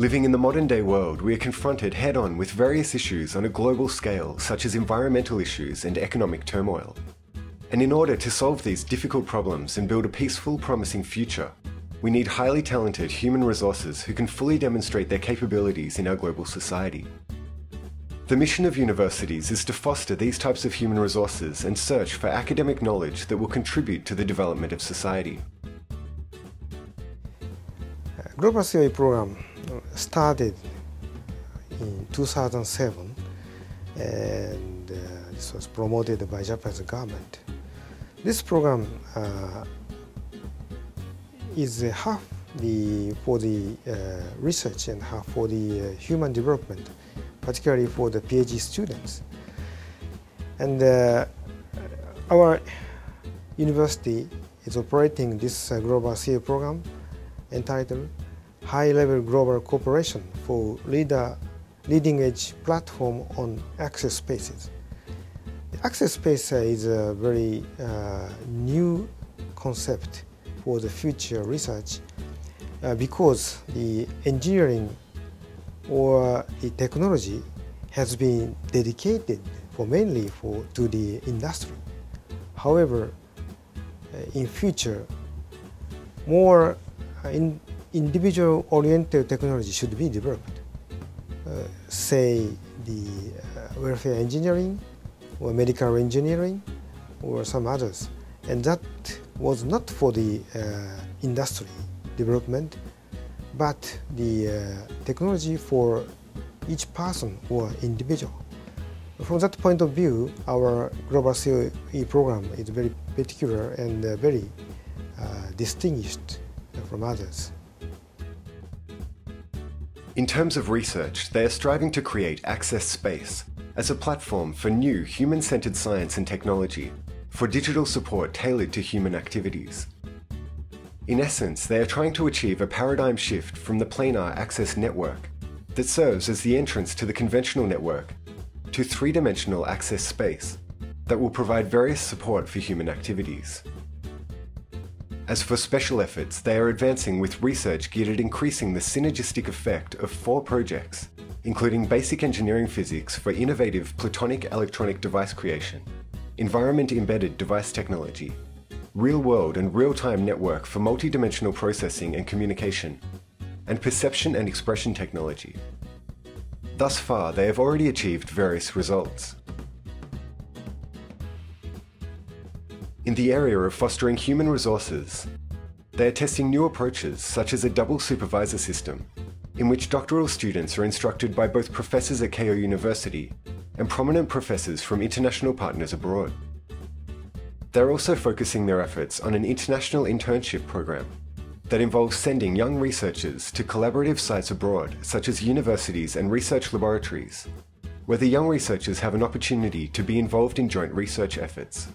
Living in the modern day world, we are confronted head on with various issues on a global scale, such as environmental issues and economic turmoil. And in order to solve these difficult problems and build a peaceful, promising future, we need highly talented human resources who can fully demonstrate their capabilities in our global society. The mission of universities is to foster these types of human resources and search for academic knowledge that will contribute to the development of society. Global COE program started in 2007 and uh, this was promoted by Japanese government. This program uh, is half the, for the uh, research and half for the uh, human development, particularly for the PhD students. And uh, our university is operating this uh, global COE program entitled high-level global cooperation for leading-edge platform on access spaces. The access space is a very uh, new concept for the future research uh, because the engineering or the technology has been dedicated for mainly for to the industry. However, uh, in future, more in individual oriented technology should be developed. Uh, say the uh, welfare engineering or medical engineering or some others. And that was not for the uh, industry development, but the uh, technology for each person or individual. From that point of view, our Global COE program is very particular and uh, very distinguished from others. In terms of research, they are striving to create Access Space as a platform for new human-centered science and technology for digital support tailored to human activities. In essence, they are trying to achieve a paradigm shift from the planar access network that serves as the entrance to the conventional network to three-dimensional access space that will provide various support for human activities. As for special efforts, they are advancing with research geared at increasing the synergistic effect of four projects, including basic engineering physics for innovative photonic electronic device creation, environment embedded device technology, real world and real time network for multidimensional processing and communication, and perception and expression technology. Thus far, they have already achieved various results. In the area of fostering human resources, they are testing new approaches such as a double supervisor system, in which doctoral students are instructed by both professors at Keio University and prominent professors from international partners abroad. They're also focusing their efforts on an international internship program that involves sending young researchers to collaborative sites abroad, such as universities and research laboratories, where the young researchers have an opportunity to be involved in joint research efforts.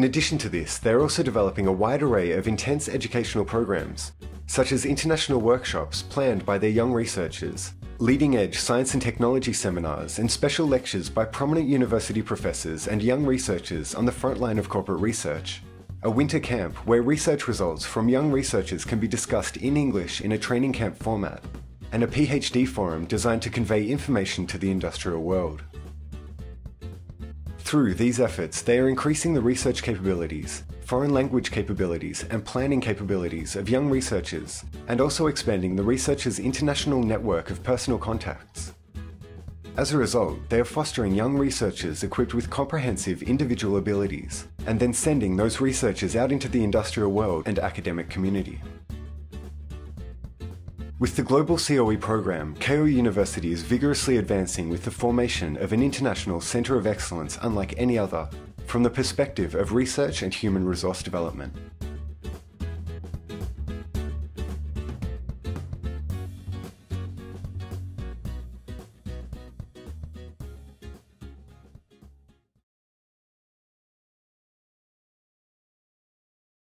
In addition to this, they're also developing a wide array of intense educational programs, such as international workshops planned by their young researchers, leading edge science and technology seminars, and special lectures by prominent university professors and young researchers on the front line of corporate research. A winter camp where research results from young researchers can be discussed in English in a training camp format, and a PhD forum designed to convey information to the industrial world. Through these efforts, they are increasing the research capabilities, foreign language capabilities, and planning capabilities of young researchers, and also expanding the researchers' international network of personal contacts. As a result, they are fostering young researchers equipped with comprehensive individual abilities, and then sending those researchers out into the industrial world and academic community. With the Global COE program, Keio University is vigorously advancing with the formation of an international centre of excellence unlike any other, from the perspective of research and human resource development.